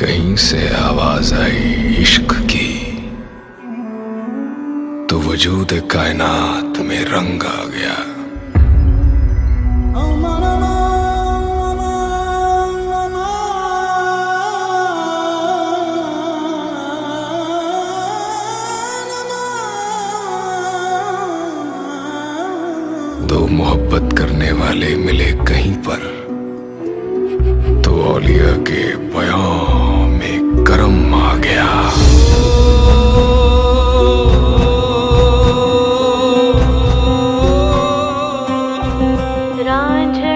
कहीं से आवाज़ आई इश्क की तो वजूद कायनात में रंग आ गया। दो मोहब्बत करने वाले मिले कहीं पर तो औलिया के बयां that I take.